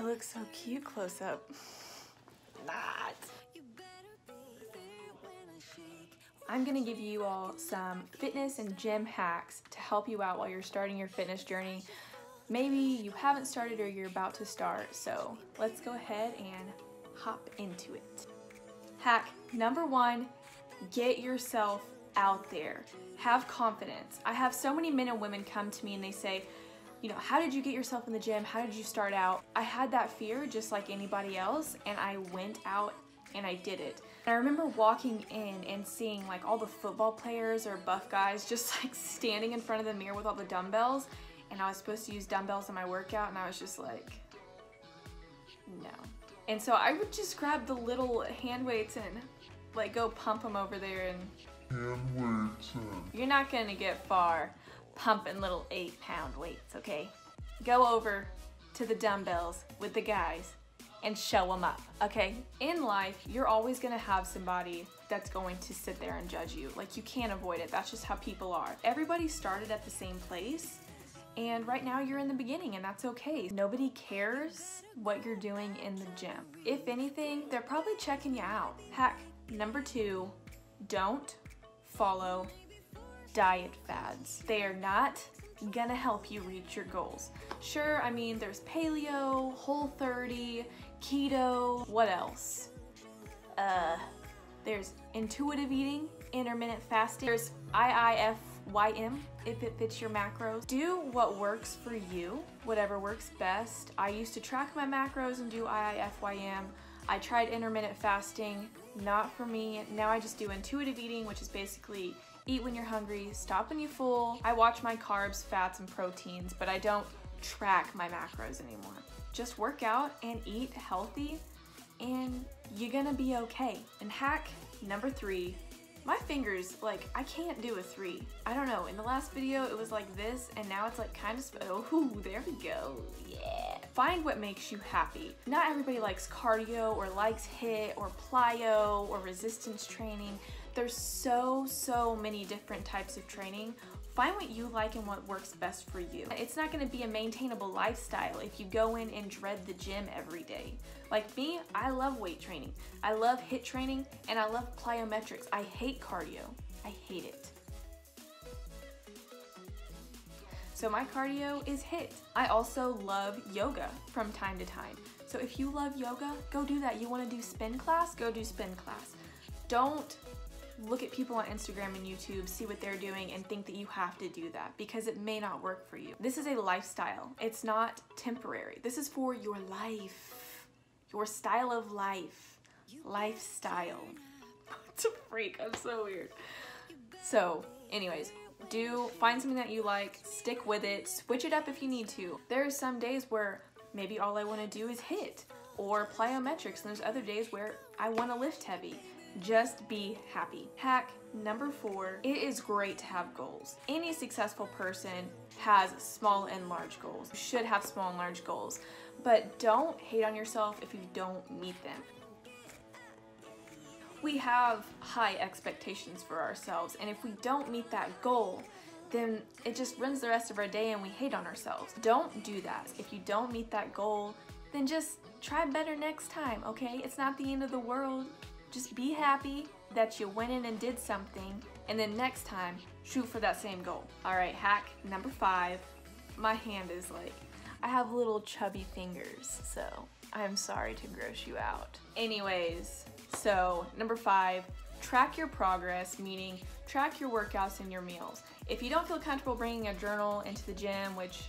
I look so cute close up. Not. I'm gonna give you all some fitness and gym hacks to help you out while you're starting your fitness journey. Maybe you haven't started or you're about to start, so let's go ahead and hop into it. Hack number one, get yourself out there. Have confidence. I have so many men and women come to me and they say, you know, how did you get yourself in the gym? How did you start out? I had that fear just like anybody else and I went out and I did it. And I remember walking in and seeing like all the football players or buff guys just like standing in front of the mirror with all the dumbbells and I was supposed to use dumbbells in my workout and I was just like, no. And so I would just grab the little hand weights and like go pump them over there and hand weights and you're not gonna get far pumping little eight pound weights, okay? Go over to the dumbbells with the guys and show them up, okay? In life, you're always gonna have somebody that's going to sit there and judge you. Like you can't avoid it, that's just how people are. Everybody started at the same place and right now you're in the beginning and that's okay. Nobody cares what you're doing in the gym. If anything, they're probably checking you out. Hack number two, don't follow diet fads. They are not gonna help you reach your goals. Sure, I mean, there's paleo, whole 30, keto, what else? Uh, there's intuitive eating, intermittent fasting, there's IIFYM if it fits your macros. Do what works for you, whatever works best. I used to track my macros and do IIFYM. I tried intermittent fasting, not for me. Now I just do intuitive eating, which is basically eat when you're hungry, stop when you're full. I watch my carbs, fats, and proteins, but I don't track my macros anymore. Just work out and eat healthy and you're gonna be okay. And hack number three, my fingers, like, I can't do a three. I don't know, in the last video it was like this and now it's like kind of, oh, there we go, yeah. Find what makes you happy. Not everybody likes cardio or likes HIIT or plyo or resistance training. There's so, so many different types of training. Find what you like and what works best for you. It's not gonna be a maintainable lifestyle if you go in and dread the gym every day. Like me, I love weight training. I love HIIT training and I love plyometrics. I hate cardio. I hate it. So my cardio is HIIT. I also love yoga from time to time. So if you love yoga, go do that. You wanna do spin class? Go do spin class. Don't look at people on Instagram and YouTube, see what they're doing, and think that you have to do that because it may not work for you. This is a lifestyle. It's not temporary. This is for your life, your style of life, lifestyle. What a freak, I'm so weird. So, anyways, do find something that you like, stick with it, switch it up if you need to. There are some days where maybe all I want to do is HIIT or plyometrics, and there's other days where I want to lift heavy. Just be happy. Hack number four, it is great to have goals. Any successful person has small and large goals. Should have small and large goals, but don't hate on yourself if you don't meet them. We have high expectations for ourselves, and if we don't meet that goal, then it just runs the rest of our day and we hate on ourselves. Don't do that. If you don't meet that goal, then just try better next time, okay? It's not the end of the world. Just be happy that you went in and did something, and then next time, shoot for that same goal. All right, hack number five. My hand is like, I have little chubby fingers, so I'm sorry to gross you out. Anyways, so number five, track your progress, meaning track your workouts and your meals. If you don't feel comfortable bringing a journal into the gym, which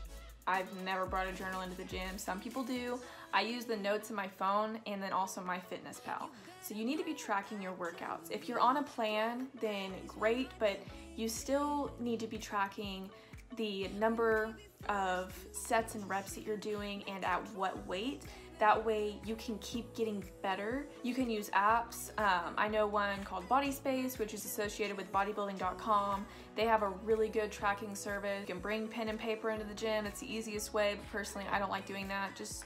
I've never brought a journal into the gym, some people do, I use the notes in my phone and then also MyFitnessPal. So you need to be tracking your workouts. If you're on a plan, then great, but you still need to be tracking the number of sets and reps that you're doing and at what weight. That way you can keep getting better. You can use apps. Um, I know one called Body Space, which is associated with bodybuilding.com. They have a really good tracking service. You can bring pen and paper into the gym. It's the easiest way, but personally I don't like doing that. Just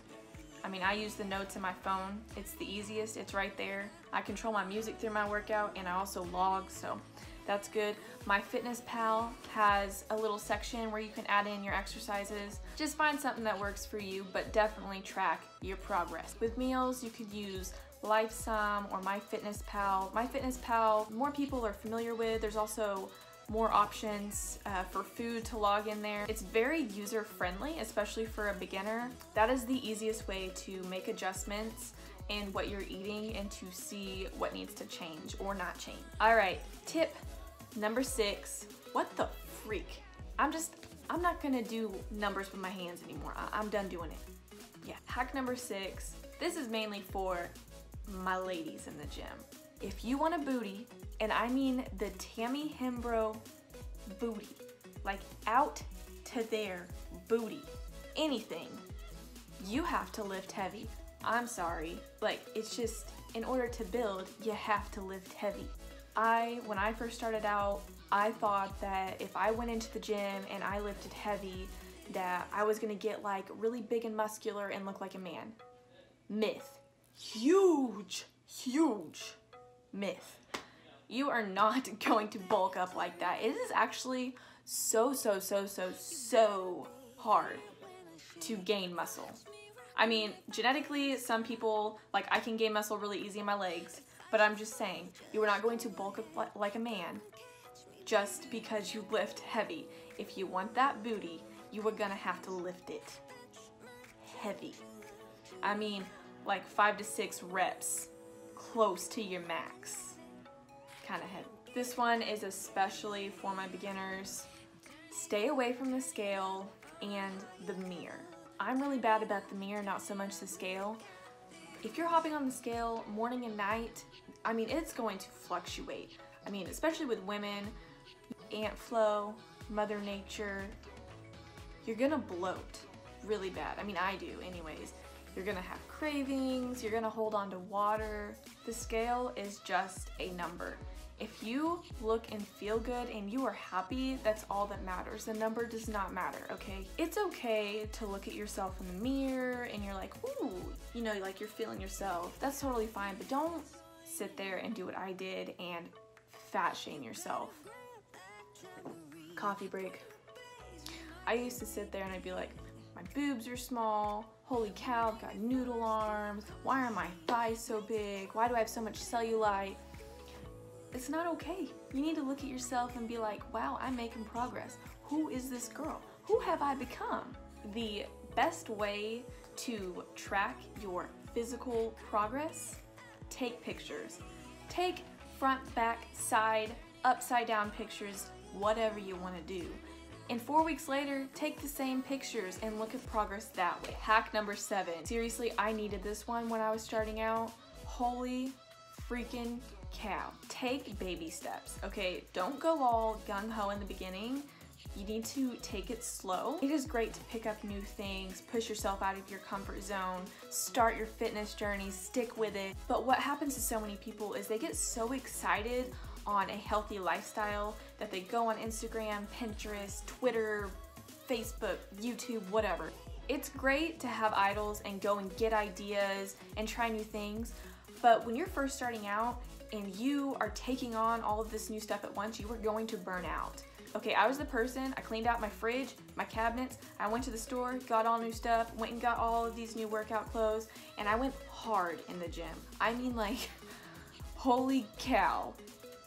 I mean, I use the notes in my phone. It's the easiest, it's right there. I control my music through my workout and I also log, so that's good. MyFitnessPal has a little section where you can add in your exercises. Just find something that works for you, but definitely track your progress. With meals, you could use Lifesum or MyFitnessPal. MyFitnessPal, more people are familiar with. There's also more options uh, for food to log in there. It's very user friendly, especially for a beginner. That is the easiest way to make adjustments in what you're eating and to see what needs to change or not change. All right, tip number six. What the freak? I'm just, I'm not gonna do numbers with my hands anymore. I I'm done doing it. Yeah, hack number six. This is mainly for my ladies in the gym. If you want a booty, and I mean the Tammy Hembrow booty, like out to their booty, anything, you have to lift heavy. I'm sorry, like it's just, in order to build, you have to lift heavy. I, when I first started out, I thought that if I went into the gym and I lifted heavy, that I was gonna get like really big and muscular and look like a man. Myth. Huge, huge myth. You are not going to bulk up like that. It is actually so, so, so, so, so hard to gain muscle. I mean, genetically, some people, like I can gain muscle really easy in my legs, but I'm just saying, you are not going to bulk up like a man just because you lift heavy. If you want that booty, you are gonna have to lift it heavy. I mean, like five to six reps close to your max kind of heavy. This one is especially for my beginners. Stay away from the scale and the mirror. I'm really bad about the mirror, not so much the scale. If you're hopping on the scale morning and night, I mean, it's going to fluctuate. I mean, especially with women, Aunt flow, Mother Nature, you're gonna bloat really bad. I mean, I do anyways. You're gonna have cravings, you're gonna hold on to water. The scale is just a number. If you look and feel good and you are happy, that's all that matters. The number does not matter, okay? It's okay to look at yourself in the mirror and you're like, ooh, you know, like you're feeling yourself. That's totally fine, but don't sit there and do what I did and fat shame yourself. Coffee break. I used to sit there and I'd be like, my boobs are small. Holy cow, I've got noodle arms. Why are my thighs so big? Why do I have so much cellulite? It's not okay. You need to look at yourself and be like, wow, I'm making progress. Who is this girl? Who have I become? The best way to track your physical progress, take pictures. Take front, back, side, upside down pictures, whatever you want to do. And four weeks later, take the same pictures and look at progress that way. Hack number seven. Seriously, I needed this one when I was starting out. Holy freaking cow. Take baby steps, okay? Don't go all gung-ho in the beginning. You need to take it slow. It is great to pick up new things, push yourself out of your comfort zone, start your fitness journey, stick with it. But what happens to so many people is they get so excited on a healthy lifestyle that they go on Instagram, Pinterest, Twitter, Facebook, YouTube, whatever. It's great to have idols and go and get ideas and try new things, but when you're first starting out and you are taking on all of this new stuff at once, you are going to burn out. Okay, I was the person, I cleaned out my fridge, my cabinets, I went to the store, got all new stuff, went and got all of these new workout clothes, and I went hard in the gym. I mean like, holy cow.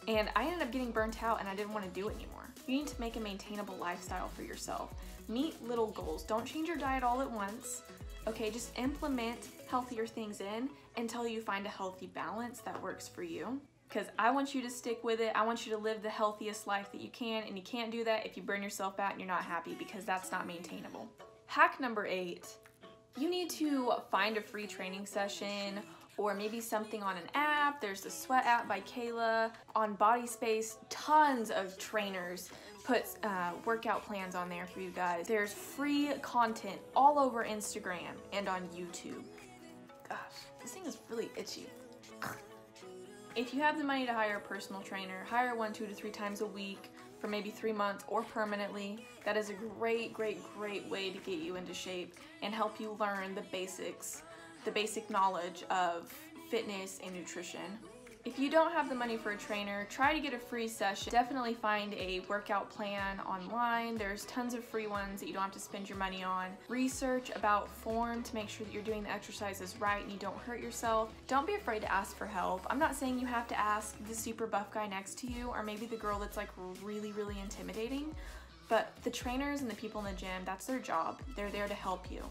And I ended up getting burnt out and I didn't want to do it anymore. You need to make a maintainable lifestyle for yourself. Meet little goals. Don't change your diet all at once. Okay, just implement healthier things in until you find a healthy balance that works for you. Because I want you to stick with it. I want you to live the healthiest life that you can, and you can't do that if you burn yourself out and you're not happy because that's not maintainable. Hack number eight you need to find a free training session or maybe something on an app. There's the Sweat app by Kayla. On Body Space, tons of trainers put uh, workout plans on there for you guys. There's free content all over Instagram and on YouTube. Gosh, this thing is really itchy. If you have the money to hire a personal trainer, hire one two to three times a week for maybe three months or permanently. That is a great, great, great way to get you into shape and help you learn the basics the basic knowledge of fitness and nutrition. If you don't have the money for a trainer, try to get a free session. Definitely find a workout plan online. There's tons of free ones that you don't have to spend your money on. Research about form to make sure that you're doing the exercises right and you don't hurt yourself. Don't be afraid to ask for help. I'm not saying you have to ask the super buff guy next to you or maybe the girl that's like really, really intimidating. But the trainers and the people in the gym, that's their job. They're there to help you.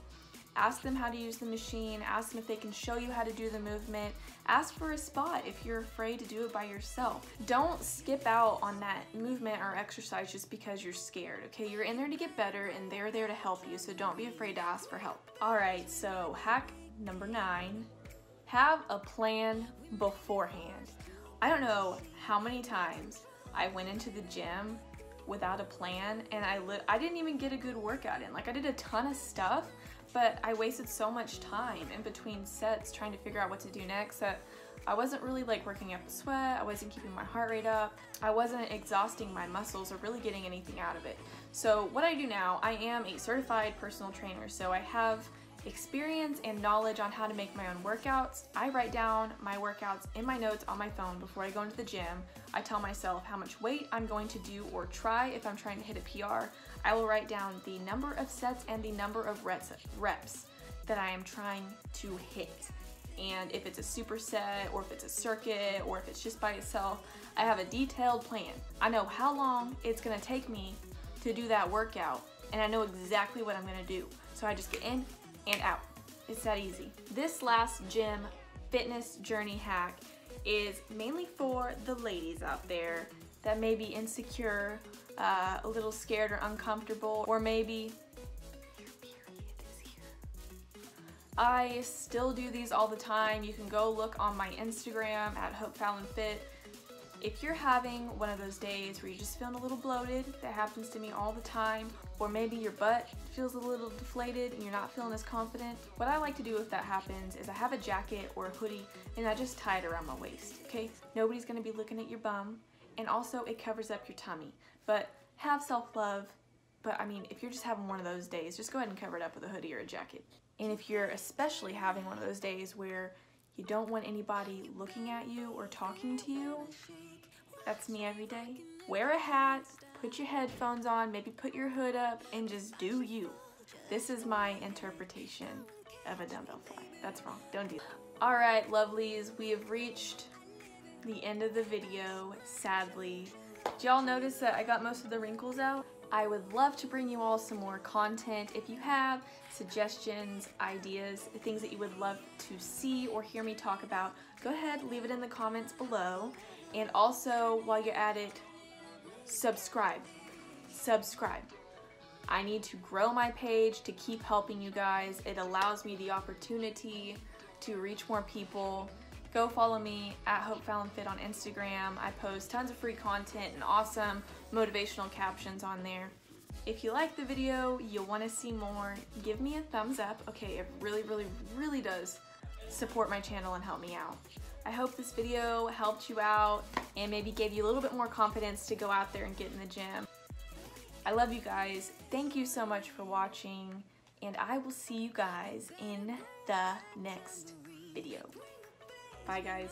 Ask them how to use the machine, ask them if they can show you how to do the movement, ask for a spot if you're afraid to do it by yourself. Don't skip out on that movement or exercise just because you're scared, okay? You're in there to get better and they're there to help you, so don't be afraid to ask for help. All right, so hack number nine, have a plan beforehand. I don't know how many times I went into the gym without a plan and I li- I didn't even get a good workout in. Like I did a ton of stuff, but I wasted so much time in between sets trying to figure out what to do next that I wasn't really like working up a sweat, I wasn't keeping my heart rate up, I wasn't exhausting my muscles or really getting anything out of it. So what I do now, I am a certified personal trainer, so I have experience and knowledge on how to make my own workouts. I write down my workouts in my notes on my phone before I go into the gym. I tell myself how much weight I'm going to do or try if I'm trying to hit a PR. I will write down the number of sets and the number of reps, that I am trying to hit. And if it's a superset or if it's a circuit or if it's just by itself, I have a detailed plan. I know how long it's gonna take me to do that workout and I know exactly what I'm gonna do. So I just get in and out. It's that easy. This last gym fitness journey hack is mainly for the ladies out there that may be insecure, uh, a little scared or uncomfortable, or maybe. I still do these all the time. You can go look on my Instagram at Hope Falen Fit. If you're having one of those days where you're just feeling a little bloated, that happens to me all the time, or maybe your butt feels a little deflated and you're not feeling as confident, what I like to do if that happens is I have a jacket or a hoodie and I just tie it around my waist, okay? Nobody's gonna be looking at your bum, and also it covers up your tummy. But have self-love, but I mean, if you're just having one of those days, just go ahead and cover it up with a hoodie or a jacket. And if you're especially having one of those days where you don't want anybody looking at you or talking to you, that's me every day. Wear a hat, put your headphones on, maybe put your hood up, and just do you. This is my interpretation of a dumbbell fly. That's wrong. Don't do that. All right, lovelies, we have reached the end of the video, sadly. Did y'all notice that I got most of the wrinkles out? I would love to bring you all some more content. If you have suggestions, ideas, things that you would love to see or hear me talk about, go ahead, leave it in the comments below. And also, while you're at it, subscribe. Subscribe. I need to grow my page to keep helping you guys. It allows me the opportunity to reach more people. Go follow me at Hope Falen Fit on Instagram. I post tons of free content and awesome motivational captions on there. If you like the video, you'll want to see more, give me a thumbs up. Okay, it really, really, really does support my channel and help me out. I hope this video helped you out and maybe gave you a little bit more confidence to go out there and get in the gym. I love you guys. Thank you so much for watching and I will see you guys in the next video. Bye guys.